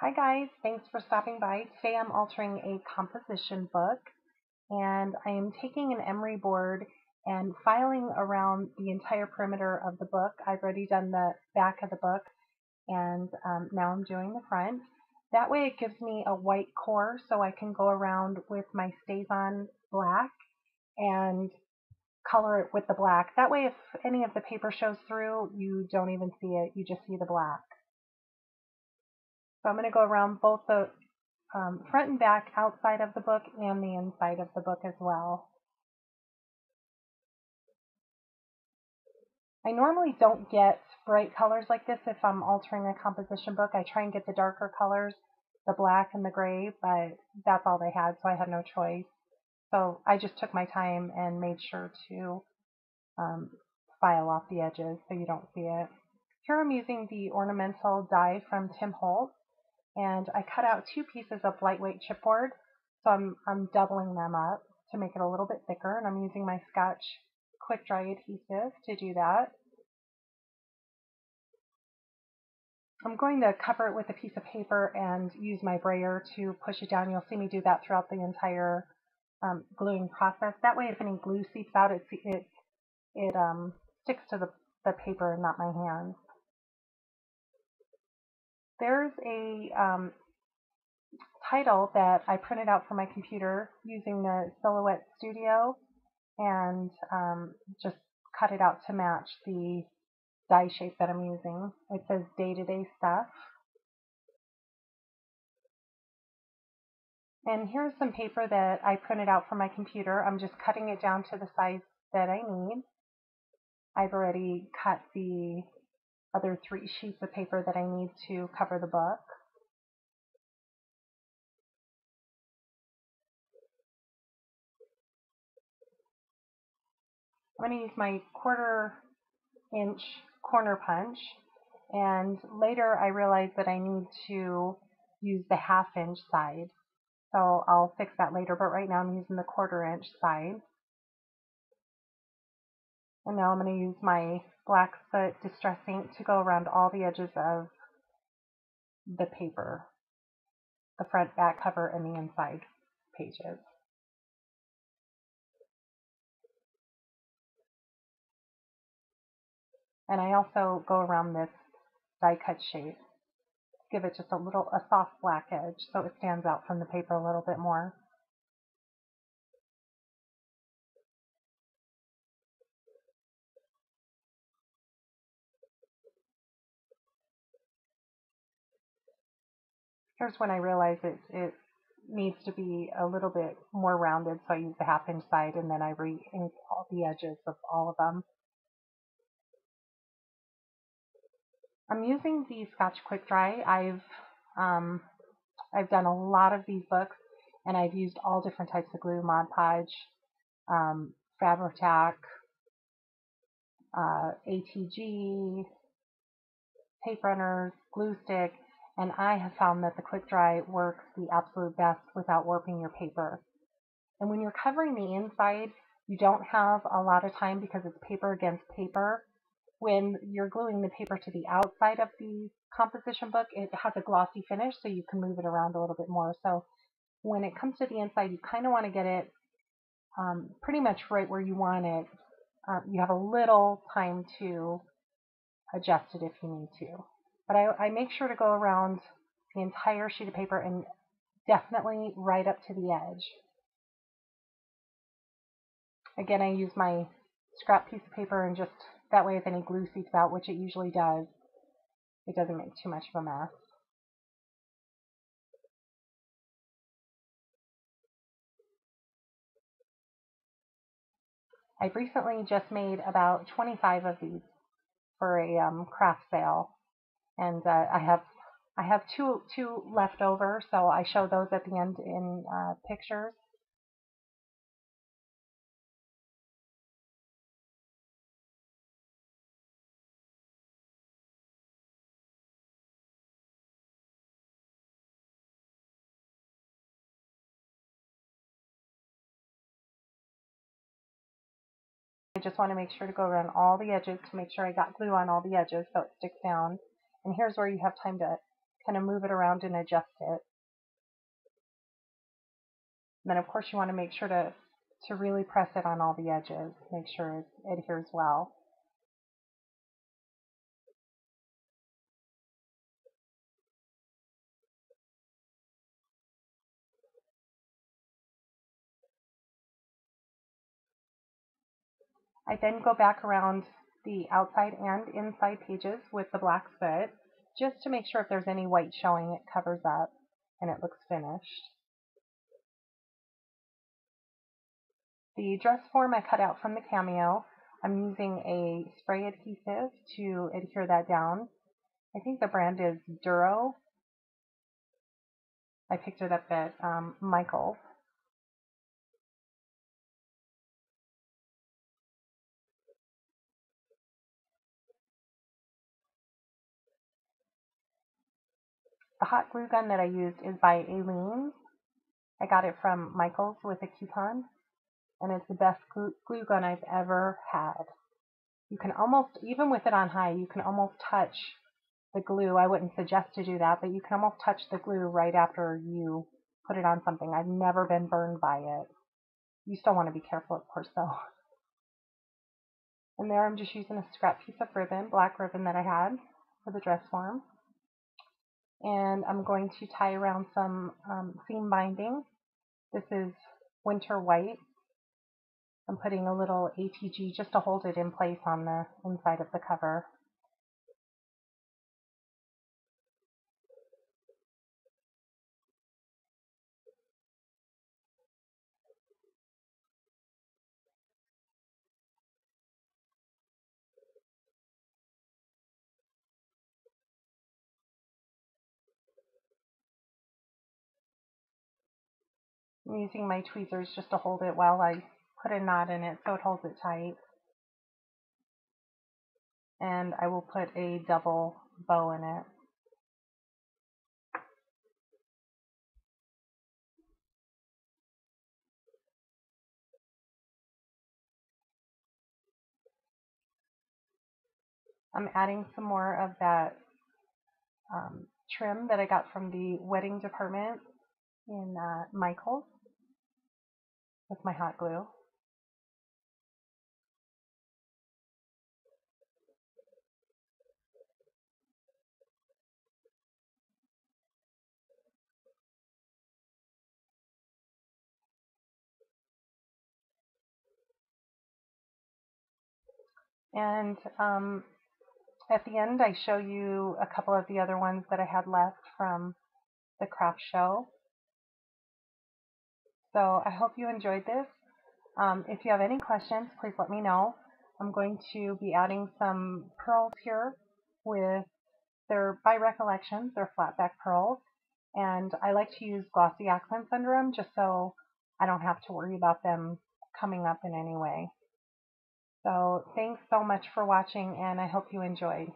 Hi guys, thanks for stopping by. Today I'm altering a composition book and I am taking an emery board and filing around the entire perimeter of the book. I've already done the back of the book and um, now I'm doing the front. That way it gives me a white core so I can go around with my StazOn black and color it with the black. That way if any of the paper shows through, you don't even see it, you just see the black. So I'm going to go around both the um, front and back outside of the book and the inside of the book as well. I normally don't get bright colors like this if I'm altering a composition book. I try and get the darker colors, the black and the gray, but that's all they had, so I had no choice. So I just took my time and made sure to um, file off the edges so you don't see it. Here I'm using the ornamental die from Tim Holtz and I cut out two pieces of lightweight chipboard. So I'm, I'm doubling them up to make it a little bit thicker, and I'm using my Scotch Quick Dry adhesive to do that. I'm going to cover it with a piece of paper and use my brayer to push it down. You'll see me do that throughout the entire um, gluing process. That way, if any glue seeps out, it, it, it um, sticks to the, the paper and not my hands. There's a um, title that I printed out for my computer using the Silhouette Studio and um, just cut it out to match the die shape that I'm using. It says day-to-day -day stuff. And here's some paper that I printed out for my computer. I'm just cutting it down to the size that I need. I've already cut the other three sheets of paper that I need to cover the book. I'm going to use my quarter inch corner punch and later I realized that I need to use the half inch side so I'll fix that later but right now I'm using the quarter inch side and now I'm going to use my black soot distress ink to go around all the edges of the paper, the front, back cover, and the inside pages. And I also go around this die cut shape, give it just a little, a soft black edge so it stands out from the paper a little bit more. Here's when I realize it, it needs to be a little bit more rounded, so I use the half inch side and then I re-ink all the edges of all of them. I'm using the Scotch Quick Dry. I've um, I've done a lot of these books and I've used all different types of glue, Mod Podge, um, Fabri-Tac, uh, ATG, tape runners, glue stick, and I have found that the quick dry works the absolute best without warping your paper. And when you're covering the inside, you don't have a lot of time because it's paper against paper. When you're gluing the paper to the outside of the composition book, it has a glossy finish, so you can move it around a little bit more. So when it comes to the inside, you kind of want to get it um, pretty much right where you want it. Um, you have a little time to adjust it if you need to. But I, I make sure to go around the entire sheet of paper and definitely right up to the edge. Again, I use my scrap piece of paper and just that way if any glue seeps out, which it usually does, it doesn't make too much of a mess. I've recently just made about 25 of these for a um, craft sale and uh, I have I have two two left over, so I show those at the end in uh, pictures. I just want to make sure to go around all the edges to make sure I got glue on all the edges so it sticks down. And here's where you have time to kind of move it around and adjust it. And then of course you want to make sure to, to really press it on all the edges, make sure it adheres well. I then go back around the outside and inside pages with the black soot just to make sure if there's any white showing it covers up and it looks finished. The dress form I cut out from the Cameo. I'm using a spray adhesive to adhere that down. I think the brand is Duro. I picked it up at um, Michael's. The hot glue gun that I used is by Aleene's. I got it from Michael's with a coupon, and it's the best glue, glue gun I've ever had. You can almost, even with it on high, you can almost touch the glue. I wouldn't suggest to do that, but you can almost touch the glue right after you put it on something. I've never been burned by it. You still want to be careful, of course, though. And there I'm just using a scrap piece of ribbon, black ribbon that I had for the dress form and I'm going to tie around some um, seam binding. This is winter white. I'm putting a little ATG just to hold it in place on the inside of the cover. I'm using my tweezers just to hold it while I put a knot in it so it holds it tight. And I will put a double bow in it. I'm adding some more of that um, trim that I got from the wedding department in uh, Michael's with my hot glue. And um, at the end, I show you a couple of the other ones that I had left from the craft show. So I hope you enjoyed this. Um, if you have any questions, please let me know. I'm going to be adding some pearls here with their, by recollections, they're flat back pearls. And I like to use glossy accents under them just so I don't have to worry about them coming up in any way. So thanks so much for watching and I hope you enjoyed.